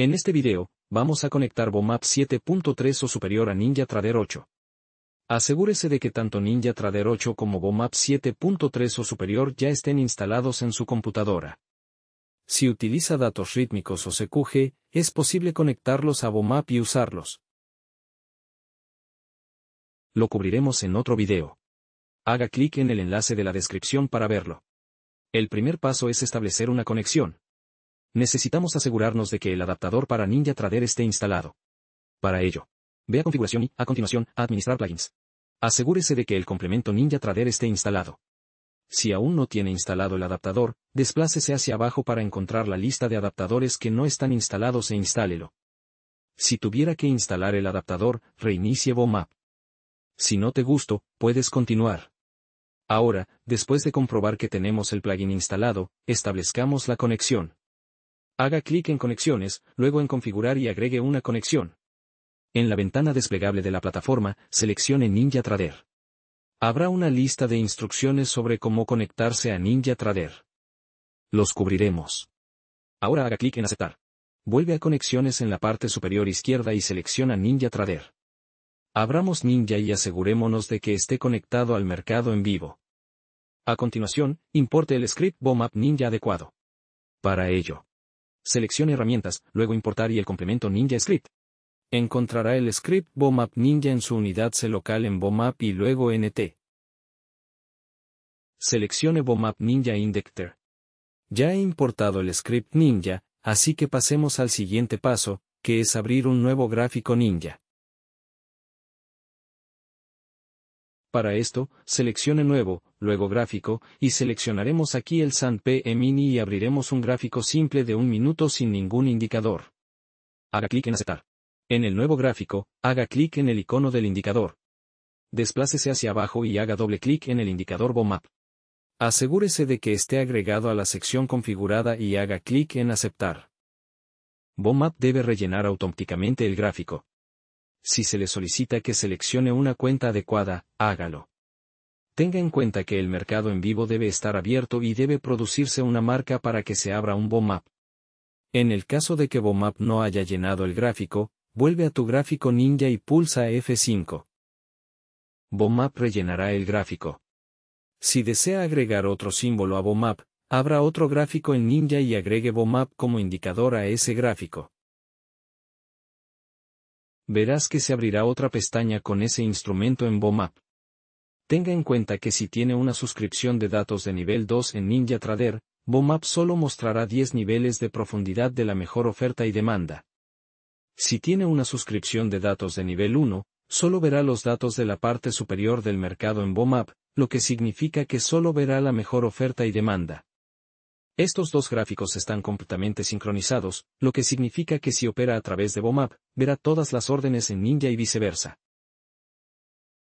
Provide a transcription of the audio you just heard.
En este video, vamos a conectar BOMAP 7.3 o superior a NinjaTrader 8. Asegúrese de que tanto NinjaTrader 8 como BOMAP 7.3 o superior ya estén instalados en su computadora. Si utiliza datos rítmicos o CQG, es posible conectarlos a BOMAP y usarlos. Lo cubriremos en otro video. Haga clic en el enlace de la descripción para verlo. El primer paso es establecer una conexión necesitamos asegurarnos de que el adaptador para NinjaTrader esté instalado. Para ello, ve a configuración y, a continuación, administrar plugins. Asegúrese de que el complemento NinjaTrader esté instalado. Si aún no tiene instalado el adaptador, desplácese hacia abajo para encontrar la lista de adaptadores que no están instalados e instálelo. Si tuviera que instalar el adaptador, reinicie BOMAP. Si no te gustó, puedes continuar. Ahora, después de comprobar que tenemos el plugin instalado, establezcamos la conexión. Haga clic en Conexiones, luego en Configurar y agregue una conexión. En la ventana desplegable de la plataforma, seleccione NinjaTrader. Habrá una lista de instrucciones sobre cómo conectarse a NinjaTrader. Los cubriremos. Ahora haga clic en Aceptar. Vuelve a Conexiones en la parte superior izquierda y selecciona NinjaTrader. Abramos Ninja y asegurémonos de que esté conectado al mercado en vivo. A continuación, importe el script BOMAP Ninja adecuado. Para ello, Seleccione herramientas, luego importar y el complemento Ninja Script. Encontrará el script BOMAP Ninja en su unidad C local en BOMAP y luego NT. Seleccione BOMAP Ninja Indector. Ya he importado el script Ninja, así que pasemos al siguiente paso, que es abrir un nuevo gráfico Ninja. Para esto, seleccione Nuevo, luego Gráfico, y seleccionaremos aquí el SANPE Mini y abriremos un gráfico simple de un minuto sin ningún indicador. Haga clic en Aceptar. En el nuevo gráfico, haga clic en el icono del indicador. Desplácese hacia abajo y haga doble clic en el indicador BOMAP. Asegúrese de que esté agregado a la sección configurada y haga clic en Aceptar. BOMAP debe rellenar automáticamente el gráfico si se le solicita que seleccione una cuenta adecuada, hágalo. Tenga en cuenta que el mercado en vivo debe estar abierto y debe producirse una marca para que se abra un BOMAP. En el caso de que BOMAP no haya llenado el gráfico, vuelve a tu gráfico Ninja y pulsa F5. BOMAP rellenará el gráfico. Si desea agregar otro símbolo a BOMAP, abra otro gráfico en Ninja y agregue BOMAP como indicador a ese gráfico verás que se abrirá otra pestaña con ese instrumento en BOMAP. Tenga en cuenta que si tiene una suscripción de datos de nivel 2 en NinjaTrader, BOMAP solo mostrará 10 niveles de profundidad de la mejor oferta y demanda. Si tiene una suscripción de datos de nivel 1, solo verá los datos de la parte superior del mercado en BOMAP, lo que significa que solo verá la mejor oferta y demanda. Estos dos gráficos están completamente sincronizados, lo que significa que si opera a través de BOMAP, verá todas las órdenes en Ninja y viceversa.